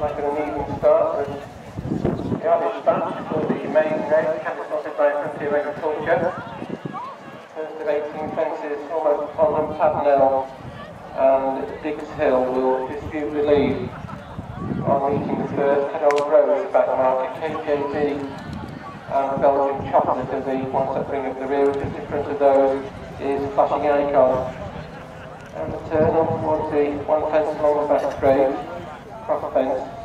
like an uneven start. And The Irish back for the main race, capitaled by Frontier Agriculture. First of 18 fences, almost on Padnell and Dix Hill will dispute the lead on meeting the first Cadol Rose back market, Kayjaydee and Belgian Chocolate are the ones that bring up the rear. Just in front of those is Flashing Icon. And the turn on towards the one fence along the back straight, cross fence.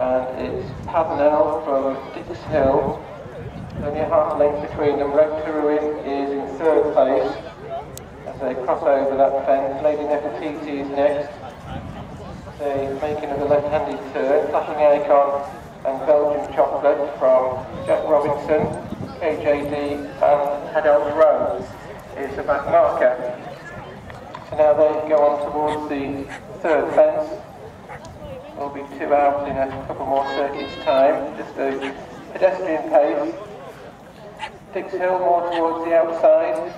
And it's Padnell from Dix Hill. Only a half length between them. Road is in third place as they cross over that fence. Lady Nefertiti is next. They make another left-handed turn. Flashing Icon and Belgian Chocolate from Jack Robinson, Kayjaydee and Cadell's Row is the back marker. So now they go on towards the third fence. There'll be two hours in a couple more circuits time, just a pedestrian pace. Dix Hill more towards the outside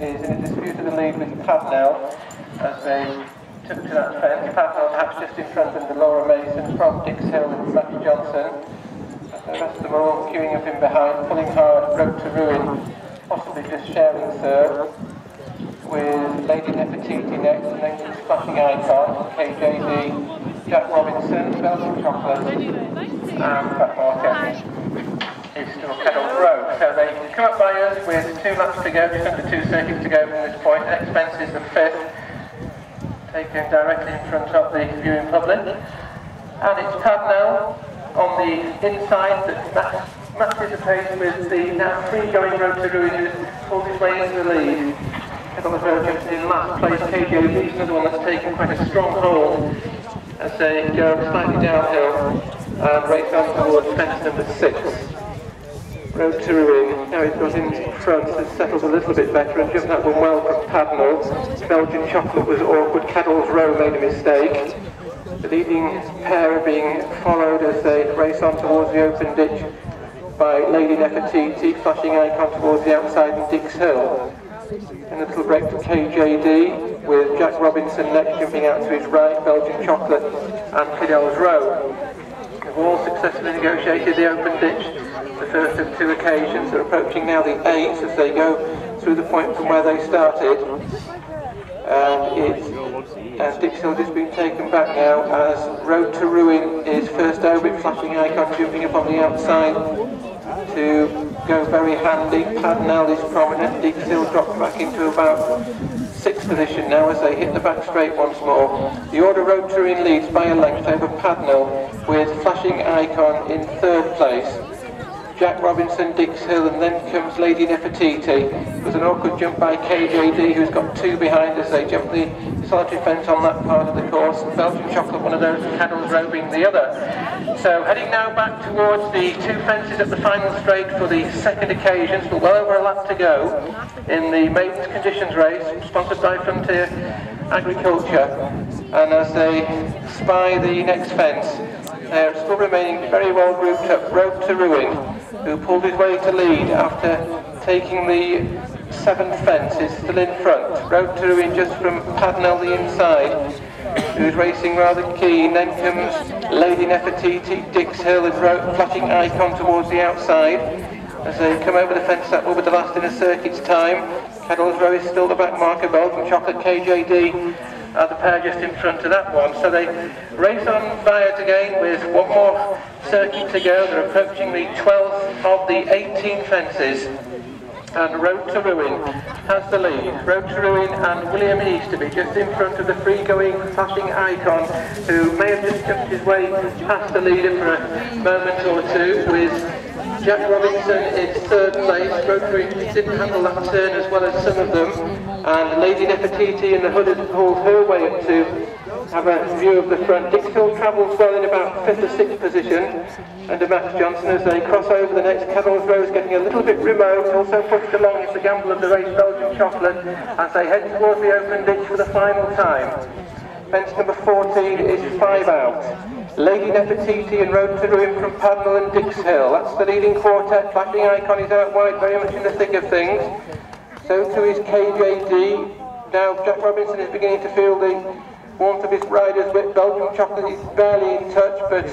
is in a dispute of the lead with Padnell as they took to that fence. Padnell perhaps just in front of the Laura Mason from Dix Hill and Matthew Johnson. The rest of them are all queuing up in behind, pulling hard, road to ruin, possibly just sharing third. With Lady Nefertiti next and then Flashing Icon, Kayjaydee, Jack Robinson, Belgian Chocolate, and Fat Market is still Cadell Road. So they can come up by us with two laps to go, just under two circuits to go from this point. Expense is the fifth, taken directly in front of the viewing public. And it's Padnell on the inside that matches the pace with the now free going road to ruin who's pulled his way into the lead. Cadell Road in last place, Kayjaydee is another one that's taken quite a strong hold as they go slightly downhill and race on towards fence number six. Road to Ruin. Now he's got in front and settled a little bit better and jumped that one well from Padnell. Belgian Chocolate was awkward. Cadell's Row made a mistake. The leading pair are being followed as they race on towards the open ditch by Lady Nefertiti, flashing icon towards the outside and Dix Hill. And a little break to Kayjaydee with Jack Robinson next jumping out to his right, Belgian Chocolate and Cadell's Row. They've all successfully negotiated the open ditch the first of two occasions. They're approaching now the eighth as they go through the point from where they started. And it's Dix Hill just been taken back now as Road to Ruin is first over, flashing icon jumping up on the outside to go very handy. Padnell is prominent, Dix Hill dropped back into about position now as they hit the back straight once more. The order Road to Ruin leads by a length over Padnell with flashing icon in third place. Jack Robinson, Dix Hill, and then comes Lady Nefertiti. It was an awkward jump by Kayjaydee, who's got two behind as they jump the solitary fence on that part of the course. Belgian Chocolate, one of those, and Cadell's Row the other. So heading now back towards the two fences at the final straight for the second occasion, so well over a lap to go in the maidens conditions race, sponsored by Frontier Agriculture. And as they spy the next fence, they're still remaining very well grouped up. Road to Ruin, who pulled his way to lead after taking the seventh fence, is still in front. Road to Ruin just from Padnell the inside, who's racing rather keen. Then comes Lady Nefertiti, Dix Hill, is road, flashing icon towards the outside. As they come over the fence, that will be the last in a circuit's time. Cadell's Row is still the back marker, Belgian Chocolate Kayjaydee are the pair just in front of that one. So they race on by it again with one more circuit to go. They're approaching the 12th of the 18 fences. And Road to Ruin has the lead. Road to Ruin and William Easterby just in front of the free-going flashing icon who may have just jumped his way past the leader for a moment or two with Jack Robinson in third place. Ruin didn't handle that turn as well as some of them. And Lady Nefertiti in the hood has pulled her way up to have a view of the front. Dix Hill travels well in about fifth or sixth position under Max Johnson as they cross over the next. Cadell's Row is getting a little bit remote, also pushed along is the gamble of the race Belgian Chocolate as they head towards the open ditch for the final time. Fence number 14 is five out. Lady Nefertiti and Road to Ruin from Padnell and Dix Hill. That's the leading quartet. Flashing Icon is out wide, very much in the thick of things. So too is Kayjaydee. Now Jack Robinson is beginning to feel the of his rider's whip. Belgian Chocolate is barely in touch, but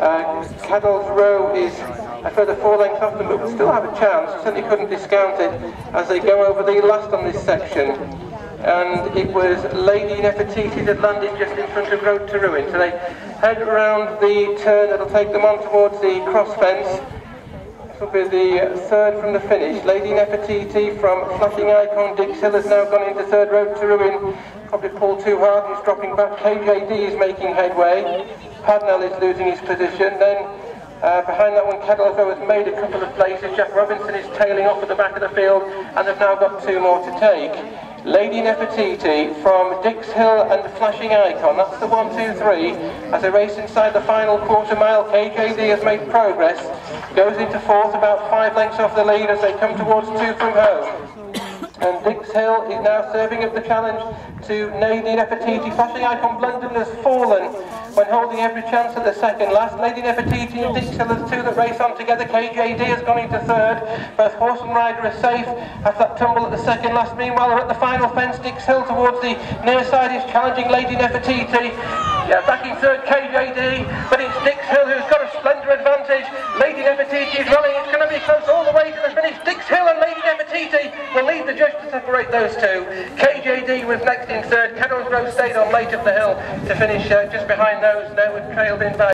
uh, Cadol's Row is a further four lengths off them, but will still have a chance. Certainly couldn't discount it as they go over the last on this section. And it was Lady Nefertiti that landed just in front of Road to Ruin. So they head around the turn that'll take them on towards the cross fence will be the third from the finish. Lady Nefertiti from Flashing Icon Dix Hill has now gone into third road to ruin. Probably pulled too hard is dropping back. Kayjaydee is making headway. Padnell is losing his position. Then uh, behind that one, Cadolzo has made a couple of places. Jack Robinson is tailing off at the back of the field and they've now got two more to take. Lady Nefertiti from Dix Hill and Flashing Icon. That's the one, two, three. As they race inside the final quarter mile, Kayjaydee has made progress. Goes into fourth, about five lengths off the lead as they come towards two from home. And Dix Hill is now serving up the challenge to Lady Nefertiti. Flashing Icon Blunden has fallen when holding every chance at the second last. Lady Nefertiti and Dix Hill are the two that race on together. Kayjaydee has gone into third. Both horse and rider are safe after that tumble at the second last. Meanwhile, they're at the final fence. Dix Hill towards the near side is challenging Lady Nefertiti. Yeah, back in third Kayjaydee, but it's Dix Hill who's got a splendor advantage. Lady Nefertiti is running. It's going to be close all the way to the finish. Dix Hill and Lady Nefertiti will lead the judge to separate those two. Kayjaydee was next in third. Cadol's Row stayed on late up the hill to finish uh, just behind those. They were trailed in by